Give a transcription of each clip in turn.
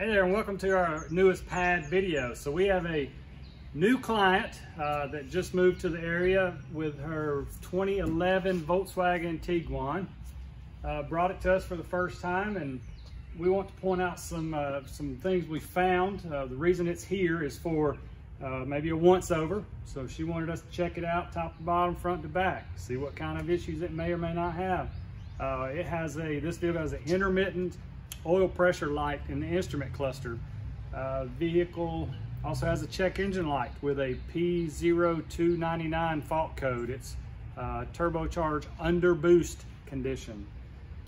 Hey there and welcome to our newest PAD video. So we have a new client uh, that just moved to the area with her 2011 Volkswagen Tiguan. Uh, brought it to us for the first time and we want to point out some uh, some things we found. Uh, the reason it's here is for uh, maybe a once over. So she wanted us to check it out top to bottom, front to back, see what kind of issues it may or may not have. Uh, it has a, this vehicle has an intermittent oil pressure light in the instrument cluster. Uh, vehicle also has a check engine light with a P0299 fault code. It's uh, turbocharged under boost condition.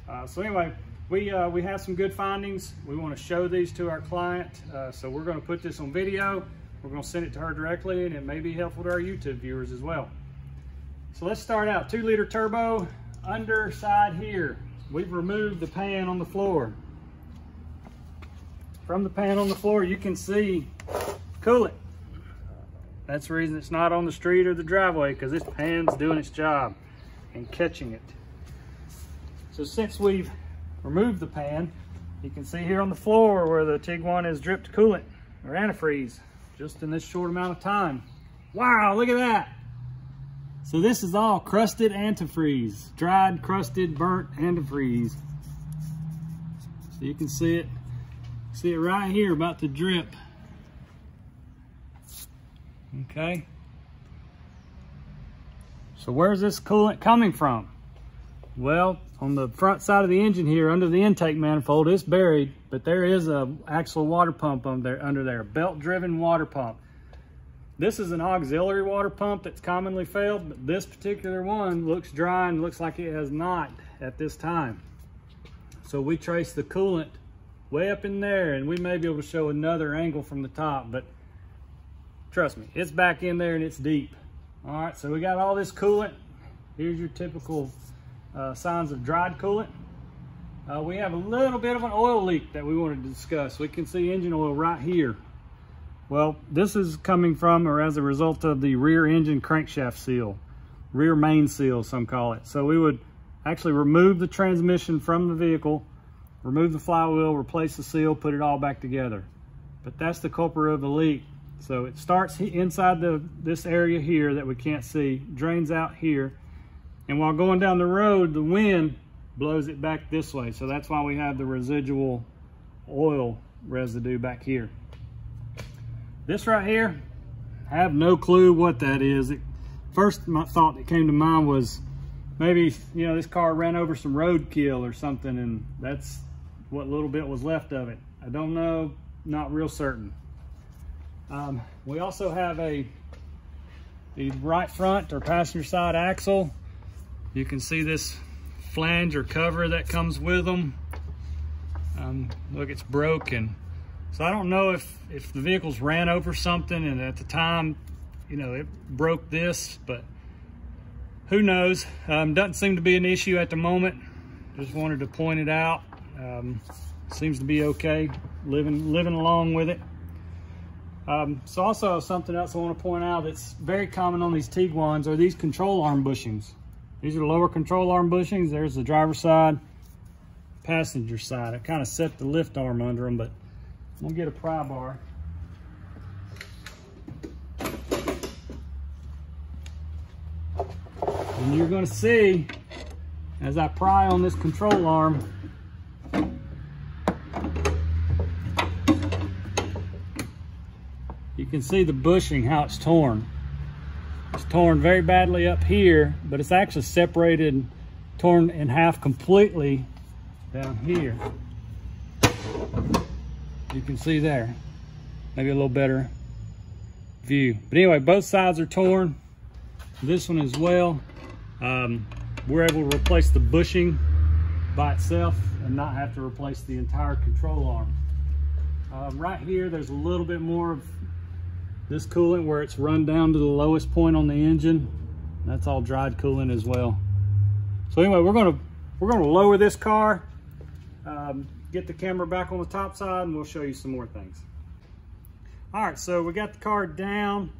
Uh, so anyway, we, uh, we have some good findings. We want to show these to our client. Uh, so we're going to put this on video. We're going to send it to her directly and it may be helpful to our YouTube viewers as well. So let's start out. Two liter turbo, underside here. We've removed the pan on the floor. From the pan on the floor, you can see coolant. That's the reason it's not on the street or the driveway because this pan's doing its job and catching it. So since we've removed the pan, you can see here on the floor where the Tiguan has dripped coolant or antifreeze just in this short amount of time. Wow, look at that. So this is all crusted antifreeze, dried, crusted, burnt antifreeze. So you can see it See it right here about to drip. Okay. So where's this coolant coming from? Well, on the front side of the engine here, under the intake manifold, it's buried, but there is a actual water pump there, under there, belt-driven water pump. This is an auxiliary water pump that's commonly failed, but this particular one looks dry and looks like it has not at this time. So we trace the coolant way up in there and we may be able to show another angle from the top, but trust me, it's back in there and it's deep. All right, so we got all this coolant. Here's your typical uh, signs of dried coolant. Uh, we have a little bit of an oil leak that we wanted to discuss. We can see engine oil right here. Well, this is coming from or as a result of the rear engine crankshaft seal, rear main seal, some call it. So we would actually remove the transmission from the vehicle, remove the flywheel, replace the seal, put it all back together. But that's the culprit of the leak. So it starts inside the this area here that we can't see, drains out here, and while going down the road, the wind blows it back this way. So that's why we have the residual oil residue back here. This right here, I have no clue what that is. It, first my thought that came to mind was maybe, you know, this car ran over some roadkill or something and that's what little bit was left of it. I don't know, not real certain. Um, we also have a the right front or passenger side axle. You can see this flange or cover that comes with them. Um, look, it's broken. So I don't know if, if the vehicles ran over something and at the time, you know, it broke this, but who knows? Um, doesn't seem to be an issue at the moment. Just wanted to point it out. Um, seems to be okay, living, living along with it. Um, so also something else I want to point out that's very common on these Tiguans are these control arm bushings. These are lower control arm bushings. There's the driver's side, passenger side. I kind of set the lift arm under them, but I'm gonna get a pry bar. And you're gonna see, as I pry on this control arm, you can see the bushing, how it's torn. It's torn very badly up here, but it's actually separated, torn in half completely down here. You can see there. Maybe a little better view. But anyway, both sides are torn. This one as well. Um, we're able to replace the bushing by itself and not have to replace the entire control arm. Um, right here, there's a little bit more of this coolant where it's run down to the lowest point on the engine. That's all dried coolant as well. So anyway, we're gonna we're gonna lower this car, um, get the camera back on the top side, and we'll show you some more things. All right, so we got the car down.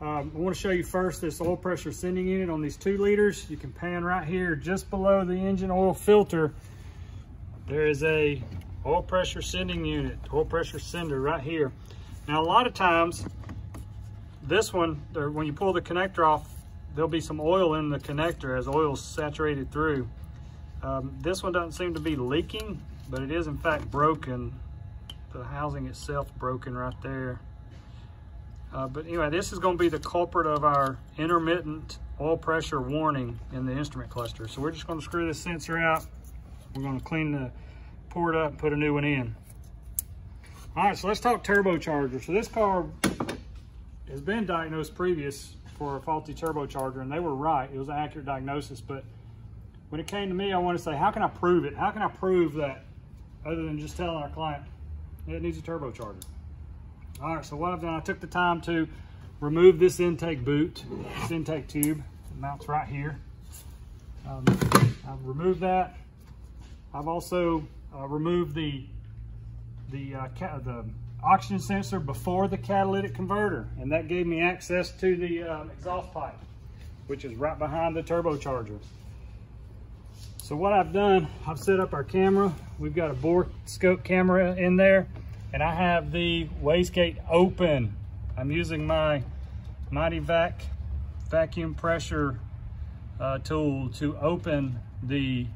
Um, I want to show you first this oil pressure sending unit on these two liters. You can pan right here just below the engine oil filter. There is a oil pressure sending unit, oil pressure sender right here. Now, a lot of times, this one, when you pull the connector off, there'll be some oil in the connector as oil's saturated through. Um, this one doesn't seem to be leaking, but it is in fact broken. The housing itself broken right there. Uh, but anyway, this is going to be the culprit of our intermittent oil pressure warning in the instrument cluster. So we're just going to screw this sensor out. We're going to clean the port up and put a new one in. All right, so let's talk turbocharger. So this car has been diagnosed previous for a faulty turbocharger, and they were right. It was an accurate diagnosis, but when it came to me, I want to say, how can I prove it? How can I prove that other than just telling our client it needs a turbocharger? All right, so what I've done, I took the time to remove this intake boot, this intake tube. It mounts right here. Um, I've removed that. I've also uh, removed the the uh, the oxygen sensor before the catalytic converter, and that gave me access to the uh, exhaust pipe, which is right behind the turbocharger. So what I've done, I've set up our camera. We've got a bore scope camera in there and I have the wastegate open. I'm using my Mityvac vacuum pressure uh, tool to open the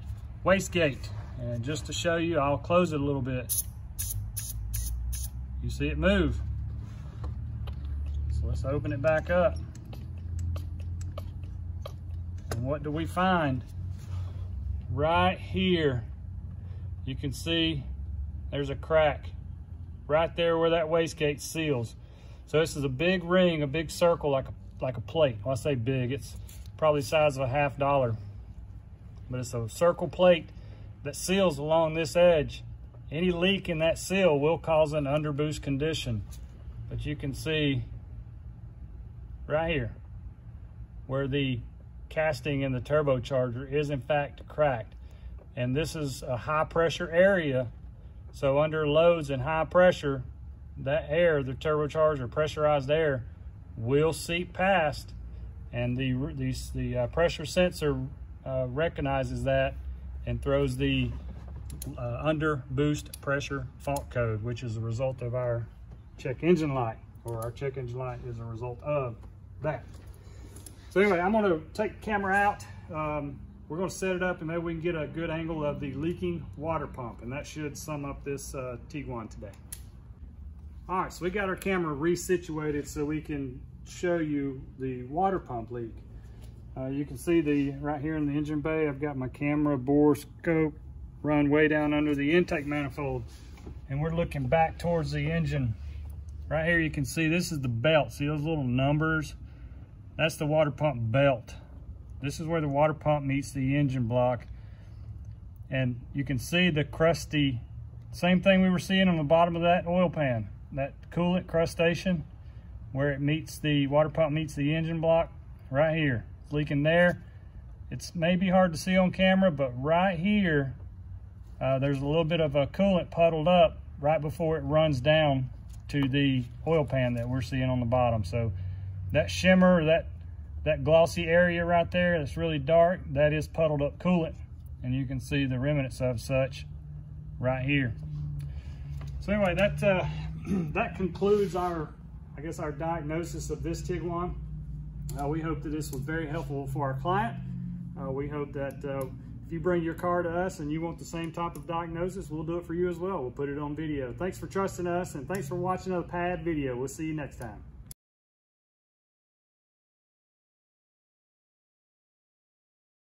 wastegate. And just to show you, I'll close it a little bit. You see it move. So let's open it back up. And what do we find? Right here, you can see there's a crack right there where that wastegate seals. So this is a big ring, a big circle like a, like a plate. Well, I say big, it's probably the size of a half dollar. But it's a circle plate that seals along this edge. Any leak in that seal will cause an underboost condition. But you can see right here where the casting in the turbocharger is in fact cracked. And this is a high pressure area so under loads and high pressure, that air, the turbocharger, pressurized air, will seep past, and the the, the uh, pressure sensor uh, recognizes that and throws the uh, under boost pressure fault code, which is a result of our check engine light, or our check engine light is a result of that. So anyway, I'm gonna take the camera out. Um, we're gonna set it up and maybe we can get a good angle of the leaking water pump and that should sum up this uh, Tiguan today. All right, so we got our camera resituated so we can show you the water pump leak. Uh, you can see the right here in the engine bay, I've got my camera bore scope run way down under the intake manifold and we're looking back towards the engine. Right here you can see this is the belt. See those little numbers? That's the water pump belt. This is where the water pump meets the engine block. And you can see the crusty, same thing we were seeing on the bottom of that oil pan, that coolant crustation, where it meets the water pump meets the engine block, right here. It's leaking there. It's maybe hard to see on camera, but right here, uh, there's a little bit of a coolant puddled up right before it runs down to the oil pan that we're seeing on the bottom. So that shimmer, that that glossy area right there that's really dark, that is puddled up coolant. And you can see the remnants of such right here. So anyway, that, uh, that concludes our, I guess, our diagnosis of this Tiguan. Uh, we hope that this was very helpful for our client. Uh, we hope that uh, if you bring your car to us and you want the same type of diagnosis, we'll do it for you as well. We'll put it on video. Thanks for trusting us and thanks for watching another PAD video. We'll see you next time.